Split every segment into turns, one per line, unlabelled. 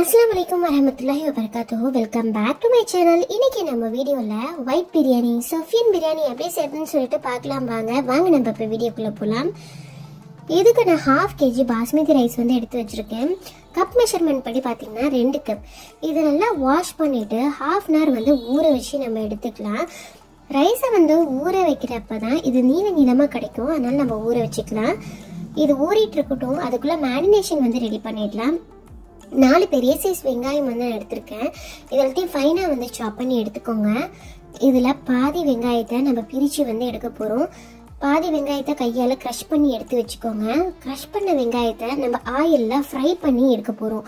அஸ்லாம் வலைக்கம் வரமத்துல்லாஹி வபரகாத்துஹு welcome back to my channel இன்னைக்கு நம்ம வீடியோவில் ஒயிட் பிரியாணி சஃபியன் பிரியாணி எப்படி செய்யறதுன்னு சொல்லிட்டு பார்க்கலாம் வாங்க. வாங்க நம்ம இப்போ வீடியோக்குள்ளே போகலாம் இதுக்கு நான் ஹாஃப் கேஜி பாஸ்மதி ரைஸ் வந்து எடுத்து வச்சிருக்கேன். கப் மெஷர்மெண்ட் படி பார்த்தீங்கன்னா ரெண்டு கப் இதை நல்லா வாஷ் பண்ணிட்டு ஹாஃப் அன் ஹவர் வந்து ஊற வச்சு நம்ம எடுத்துக்கலாம். ரைஸை வந்து ஊற வைக்கிறப்ப தான் இது நீள நீளமாக கிடைக்கும். அதனால நம்ம ஊற வச்சுக்கலாம். இது ஊறிட்டு இருக்கட்டும். அதுக்குள்ள மேரினேஷன் வந்து ரெடி பண்ணிடலாம். நாலு பெரிய சைஸ் வெங்காயம் வந்து நான் எடுத்திருக்கேன். இதெல்லாத்தையும் ஃபைனாக வந்து சாப் பண்ணி எடுத்துக்கோங்க. இதில் பாதி வெங்காயத்தை நம்ம பிரித்து வந்து எடுக்க போகிறோம் பாதி வெங்காயத்தை கையால் க்ரஷ் பண்ணி எடுத்து வச்சுக்கோங்க. க்ரஷ் பண்ண வெங்காயத்தை நம்ம ஆயிலில் ஃப்ரை பண்ணி எடுக்க போகிறோம்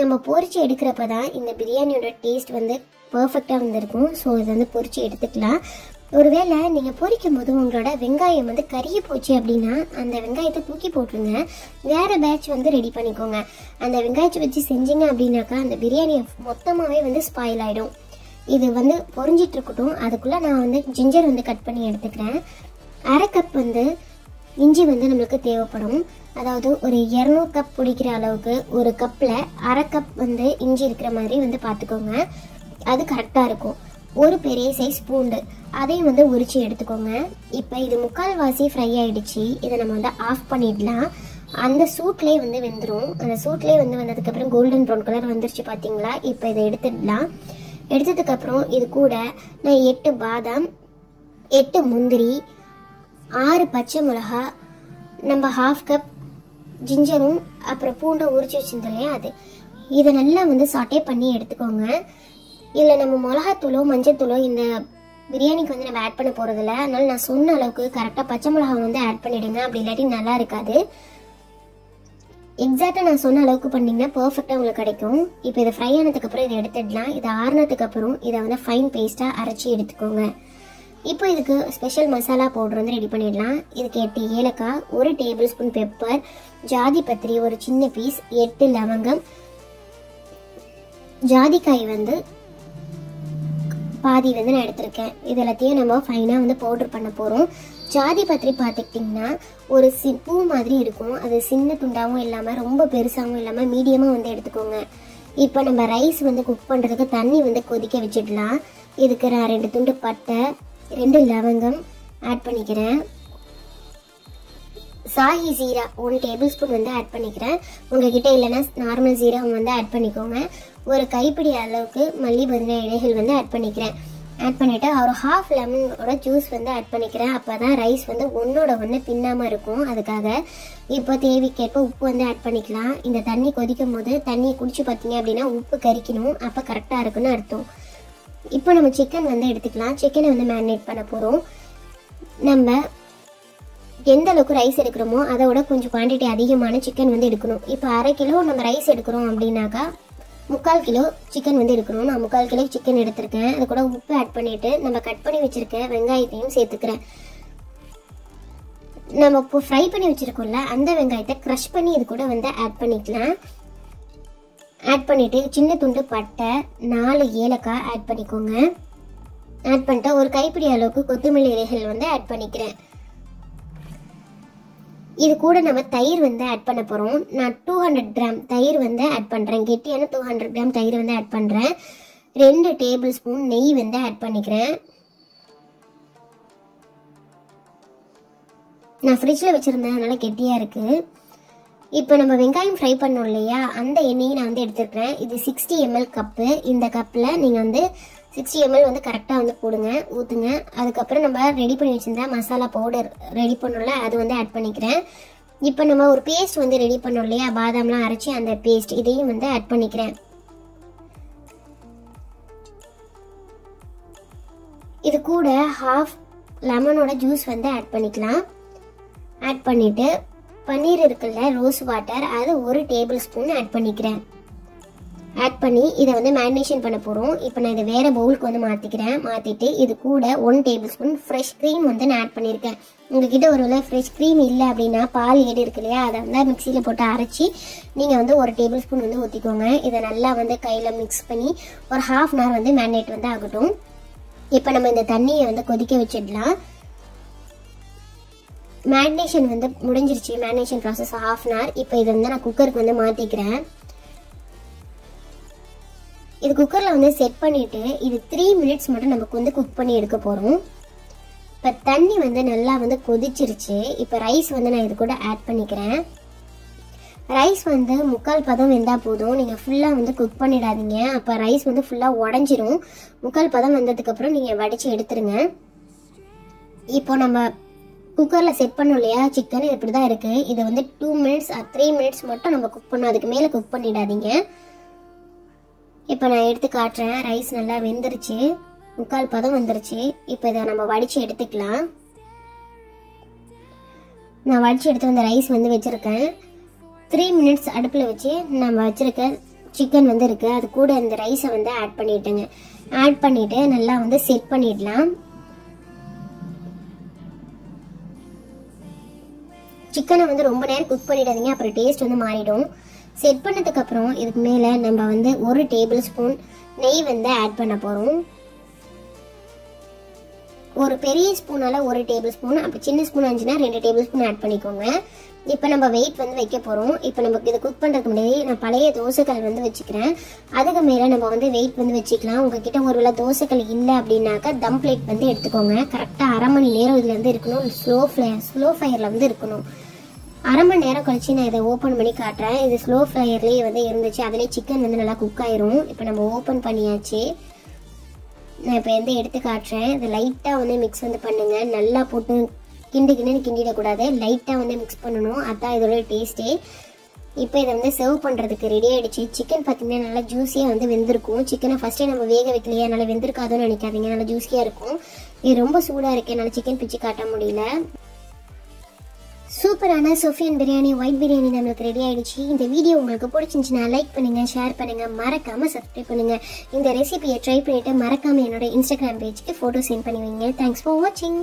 நம்ம பொரிச்சு எடுக்கிறப்ப தான் இந்த பிரியாணியோட டேஸ்ட் வந்து பர்ஃபெக்டாக வந்திருக்கும். ஸோ இதை வந்து பொறிச்சு எடுத்துக்கலாம். ஒருவேளை நீங்கள் பொரிக்கும் போது உங்களோட வெங்காயம் வந்து கருகி போச்சு அப்படின்னா அந்த வெங்காயத்தை தூக்கி போட்டுருங்க. வேறு பேட்ச் வந்து ரெடி பண்ணிக்கோங்க. அந்த வெங்காயத்தை வச்சு செஞ்சீங்க அப்படின்னாக்கா அந்த பிரியாணி மொத்தமாகவே வந்து ஸ்பாயில் ஆகிடும் இது வந்து பொரிஞ்சிட்டு இருக்கட்டும். அதுக்குள்ளே நான் வந்து ஜிஞ்சர் வந்து கட் பண்ணி எடுத்துக்கிறேன். அரை கப் வந்து இஞ்சி வந்து நம்மளுக்கு தேவைப்படும். அதாவது ஒரு இரநூறு கப் பிடிக்கிற அளவுக்கு ஒரு கப்பில் அரை கப் வந்து இஞ்சி இருக்கிற மாதிரி வந்து பார்த்துக்கோங்க. அது கரெக்டாக இருக்கும். ஒரு பெரிய சைஸ் பூண்டு. அதையும் வந்து உரிச்சு எடுத்துக்கோங்க. இப்போ இது முக்கால்வாசி ஃப்ரை ஆகிடுச்சு இதை நம்ம வந்து ஆஃப் பண்ணிடலாம். அந்த சூட்லேயே வந்து வெந்துடும் அந்த சூட்லேயே வந்து வந்ததுக்கப்புறம் கோல்டன் ப்ரௌன் கலர் வந்துருச்சு பார்த்தீங்களா இப்போ இதை எடுத்துடலாம். எடுத்ததுக்கப்புறம் இது கூட நான் எட்டு பாதாம் எட்டு முந்திரி ஆறு பச்சை மிளகா நம்ம ஹாஃப் கப் ஜிஞ்சரும் அப்புறம் பூண்டை உரிச்சு வச்சிருந்தோம் இல்லையா அது. இதை நல்லா வந்து சாட்டே பண்ணி எடுத்துக்கோங்க. இதில் நம்ம மிளகாத்தூளோ மஞ்சத்தூளோ இந்த பிரியாணிக்கு வந்து நம்ம ஆட் பண்ண போகிறதில்ல அதனால் நான் சொன்ன அளவுக்கு கரெக்டாக பச்சை மிளகா வந்து ஆட் பண்ணிவிடுங்க அப்படி இல்லாட்டி நல்லா இருக்காது. எக்ஸாக்டாக நான் சொன்ன அளவுக்கு பண்ணிங்கன்னா பர்ஃபெக்டாக உங்களுக்கு கிடைக்கும். இப்போ இதை ஃப்ரை ஆனதுக்கப்புறம் இதை எடுத்துடலாம். இதை ஆறுனதுக்கு அப்புறம் இதை வந்து ஃபைன் பேஸ்ட்டாக அரைச்சி எடுத்துக்கோங்க. இப்போ இதுக்கு ஸ்பெஷல் மசாலா பவுடர் வந்து ரெடி பண்ணிடலாம். இதுக்கு எட்டு ஏலக்காய் ஒரு டேபிள் ஸ்பூன் பெப்பர் ஜாதி பத்திரி ஒரு சின்ன பீஸ் எட்டு லவங்கம். ஜாதிக்காய் வந்து பாதி வந்து நான் எடுத்திருக்கேன். இது எல்லாத்தையும் நம்ம ஃபைனாக வந்து பவுடர் பண்ண போகிறோம் ஜாதி பத்திரி பார்த்துக்கிட்டிங்கன்னா ஒரு சி பூ மாதிரி இருக்கும். அது சின்ன துண்டாகவும் இல்லாமல் ரொம்ப பெருசாகவும் இல்லாமல் மீடியமாக வந்து எடுத்துக்கோங்க. இப்போ நம்ம ரைஸ் வந்து குக் பண்ணுறதுக்கு தண்ணி வந்து கொதிக்க வச்சிடலாம். இதுக்கு நான் ரெண்டு துண்டு பட்டை ரெண்டு லவங்கம் ஆட் பண்ணிக்கிறேன். Sahi jeera one tablespoon வந்து ஆட் பண்ணிக்கிறேன். உங்ககிட்ட இல்லைன்னா நார்மல் ஜீரகம் வந்து ஆட் பண்ணிக்கோங்க. ஒரு கைப்பிடி அளவுக்கு மல்லி புதினா இலைகள் வந்து ஆட் பண்ணிக்கிறேன். ஆட் பண்ணிவிட்டு ஒரு ஹாஃப் லெமனோட ஜூஸ் வந்து ஆட் பண்ணிக்கிறேன். அப்போ தான் ரைஸ் வந்து ஒன்றோட ஒன்று பின்னாமல் இருக்கும். அதுக்காக இப்போ தேவைக்கேற்ப உப்பு வந்து ஆட் பண்ணிக்கலாம். இந்த தண்ணி கொதிக்கும் போது தண்ணியை குடிச்சு பார்த்தீங்க அப்படின்னா உப்பு கறிக்கணும் அப்போ கரெக்டாக இருக்குன்னு அர்த்தம். இப்போ நம்ம சிக்கன் வந்து எடுத்துக்கலாம். சிக்கனை வந்து மேரினேட் பண்ண போகிறோம் நம்ம எந்த அளவுக்கு ரைஸ் எடுக்கிறோமோ அதை விட கொஞ்சம் குவான்டிட்டி அதிகமான சிக்கன் வந்து எடுக்கணும். இப்போ அரை கிலோ நம்ம ரைஸ் எடுக்கிறோம் அப்படின்னாக்கா முக்கால் கிலோ சிக்கன் வந்து எடுக்கணும். நான் முக்கால் கிலோ சிக்கன் எடுத்திருக்கேன். அது கூட உப்பு ஆட் பண்ணிவிட்டு நம்ம கட் பண்ணி வச்சுருக்க வெங்காயத்தையும் சேர்த்துக்கிறேன். நம்ம இப்போ ஃப்ரை பண்ணி வச்சுருக்கோம்ல அந்த வெங்காயத்தை க்ரஷ் பண்ணி இது கூட வந்து ஆட் பண்ணிக்கலாம். ஆட் பண்ணிவிட்டு சின்ன துண்டு பட்டை நாலு ஏலக்காய் ஆட் பண்ணிக்கோங்க. ஆட் பண்ணிட்டு ஒரு கைப்பிடி அளவுக்கு கொத்தமல்லி இலைகள் வந்து ஆட் பண்ணிக்கிறேன். இது கூட நம்ம தயிர் வந்து ஆட் பண்ண போகிறோம் நான் டூ ஹண்ட்ரட் கிராம் தயிர் வந்து ஆட் பண்ணுறேன் கெட்டியான டூ ஹண்ட்ரட் கிராம் தயிர் வந்து ஆட் பண்ணுறேன் ரெண்டு டேபிள் ஸ்பூன் நெய் வந்து ஆட் பண்ணிக்கிறேன். நான் ஃப்ரிட்ஜில் வச்சுருந்தேன் அதனால் கெட்டியாக இருக்குது இப்போ நம்ம வெங்காயம் ஃப்ரை பண்ணோம் இல்லையா? அந்த எண்ணெயை நான் வந்து எடுத்துருக்கிறேன் இது சிக்ஸ்டி எம்எல் கப்பு இந்த கப்பில் நீங்கள் வந்து சிக்ஸ்டி எம்எல் வந்து கரெக்டாக வந்து போடுங்க ஊற்றுங்க அதுக்கப்புறம் நம்ம ரெடி பண்ணி வச்சுருந்தா மசாலா பவுடர் ரெடி பண்ணோம்ல அது வந்து ஆட் பண்ணிக்கிறேன். இப்போ நம்ம ஒரு பேஸ்ட் வந்து ரெடி பண்ணோம் இல்லையா? பாதாம்லாம் அரைச்சி அந்த பேஸ்ட் இதையும் வந்து ஆட் பண்ணிக்கிறேன். இது கூட ஹாஃப் லெமனோட ஜூஸ் வந்து ஆட் பண்ணிக்கலாம். ஆட் பண்ணிவிட்டு பன்னீர் இருக்குல்ல ரோஸ் வாட்டர் அது ஒரு டேபிள் ஸ்பூன் ஆட் பண்ணிக்கிறேன். ஆட் பண்ணி இதை வந்து மேரினேஷன் பண்ண போகிறோம் இப்போ நான் இதை வேறு பவுலுக்கு வந்து மாற்றிக்கிறேன் மாற்றிட்டு இது கூட one tablespoon fresh cream வந்து நான் ஆட் பண்ணியிருக்கேன். உங்ககிட்ட ஒரு வேலை ஃப்ரெஷ் க்ரீம் இல்லை அப்படின்னா பால் ஏடு இருக்கு இல்லையா அதை வந்து மிக்சியில் போட்டு அரைச்சி நீங்கள் வந்து ஒரு டேபிள் ஸ்பூன் வந்து ஊற்றிக்கோங்க இதை நல்லா வந்து கையில் மிக்ஸ் பண்ணி ஒரு ஹாஃப் அன் ஹவர் வந்து மேரினேட் வந்து ஆகட்டும். இப்போ நம்ம இந்த தண்ணியை வந்து கொதிக்க வச்சிடலாம். மேரினேஷன் வந்து முடிஞ்சிருச்சு. Marination process half an hour இப்போ இதை வந்து நான் குக்கருக்கு வந்து மாற்றிக்கிறேன் இது குக்கரில் வந்து செட் பண்ணிவிட்டு இது த்ரீ மினிட்ஸ் மட்டும் நமக்கு வந்து குக் பண்ணி எடுக்க போகிறோம் இப்போ தண்ணி வந்து நல்லா வந்து கொதிச்சிருச்சு. இப்போ ரைஸ் வந்து நான் இது கூட ஆட் பண்ணிக்கிறேன். ரைஸ் வந்து முக்கால் பதம் வெந்தால் போதும். நீங்கள் ஃபுல்லாக வந்து குக் பண்ணிடாதீங்க. அப்போ ரைஸ் வந்து ஃபுல்லாக உடஞ்சிரும். முக்கால் பதம் வந்ததுக்கப்புறம் நீங்கள் வடித்து எடுத்துருங்க. இப்போ நம்ம குக்கரில் செட் பண்ணோம் இல்லையா? சிக்கன் இது இப்படி தான் இருக்குது இதை வந்து டூ மினிட்ஸ் த்ரீ மினிட்ஸ் மட்டும் நம்ம குக் பண்ணோம் அதுக்கு மேலே குக் பண்ணிடாதீங்க. இப்போ நான் எடுத்து காட்டுறேன். ரைஸ் நல்லா வெந்துருச்சு. முக்கால் பதம் வந்துருச்சு. இப்போ இதை நம்ம வடித்து எடுத்துக்கலாம். நான் வடித்து எடுத்து வந்த ரைஸ் வந்து வச்சுருக்கேன். த்ரீ மினிட்ஸ் அடுப்பில் வச்சு நம்ம வச்சுருக்க சிக்கன் வந்து இருக்குது அது கூட இந்த ரைஸை வந்து ஆட் பண்ணிட்டேங்க. ஆட் பண்ணிவிட்டு நல்லா வந்து செட் பண்ணிடலாம். சிக்கனை வந்து ரொம்ப நேரம் குக் பண்ணிடாதீங்க. அப்புறம் டேஸ்ட் வந்து மாறிடும். செட் பண்ணதுக்கப்புறம் இதுக்கு மேலே நம்ம வந்து ஒரு டேபிள் ஸ்பூன் நெய் வந்து ஆட் பண்ண போகிறோம் ஒரு பெரிய ஸ்பூனால் ஒரு டேபிள் ஸ்பூன் அப்போ சின்ன ஸ்பூன் இருந்துச்சுன்னா ரெண்டு டேபிள் ஸ்பூன் ஆட் பண்ணிக்கோங்க. இப்போ நம்ம வெயிட் வந்து வைக்க போகிறோம் இப்போ நமக்கு இதை குக் பண்ணுறதுக்கு முன்னாடி நான் பழைய தோசைக்கல் வந்து வச்சுக்கிறேன். அதுக்கு மேலே நம்ம வந்து வெயிட் வந்து வச்சுக்கலாம். உங்ககிட்ட ஒரு வேளை தோசைக்கல் இல்லை அப்படின்னாக்கா தம் பிளேட் வந்து எடுத்துக்கோங்க. கரெக்டாக அரை மணி நேரம் இதில் வந்து இருக்கணும். ஸ்லோ ஃப்ளே ஸ்லோ ஃபயரில் வந்து இருக்கணும். அரை மணி நேரம் கழிச்சு நான் இதை ஓப்பன் பண்ணி காட்டுறேன். இது ஸ்லோ ஃபயர்லேயே வந்து இருந்துச்சு. அதுலேயே சிக்கன் வந்து நல்லா குக் ஆயிரும். இப்போ நம்ம ஓப்பன் பண்ணியாச்சு. நான் இப்போ வந்து எடுத்து காட்டுறேன் இது லைட்டாக வந்து மிக்ஸ் வந்து பண்ணுங்கள் நல்லா போட்டு கிண்டு கிண்டுன்னு கிண்டிடக்கூடாது லைட்டாக வந்து மிக்ஸ் பண்ணணும். அதான் இதோட டேஸ்ட்டே இப்போ இதை வந்து சர்வ் பண்ணுறதுக்கு ரெடி ஆகிடுச்சு சிக்கன் பார்த்தீங்கன்னா நல்லா ஜூஸியாக வந்து வெந்திருக்கும். சிக்கனை ஃபஸ்ட்டே நம்ம வேக வைக்கலையா நல்லா வெந்திருக்காதுன்னு நினைக்காதீங்க. நல்லா ஜூஸியாக இருக்கும். இது ரொம்ப சூடாக இருக்கு. என்னால் சிக்கன் பிச்சு காட்ட முடியல. சூப்பரான சோஃபியன் பிரியாணி ஒயிட் பிரியாணி நம்மளுக்கு ரெடி ஆயிடுச்சு. இந்த வீடியோ உங்களுக்கு பிடிச்சிருந்துச்சுன்னா லைக் பண்ணுங்க ஷேர் பண்ணுங்க மறக்காம சப்ஸ்கிரைப் பண்ணுங்க. இந்த ரெசிபியை ட்ரை பண்ணிட்டு மறக்காம என்னோட இன்ஸ்டாகிராம் பேஜ்க்கு ஃபோட்டோ சென்ட் பண்ணி வைங்க. தேங்க்ஸ் ஃபார் வாட்சிங்